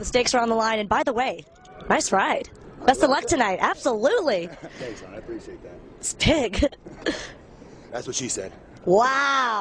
The stakes are on the line. And by the way, nice ride. Best of luck tonight. Absolutely. Thanks. I appreciate that. It's big. That's what she said. Wow.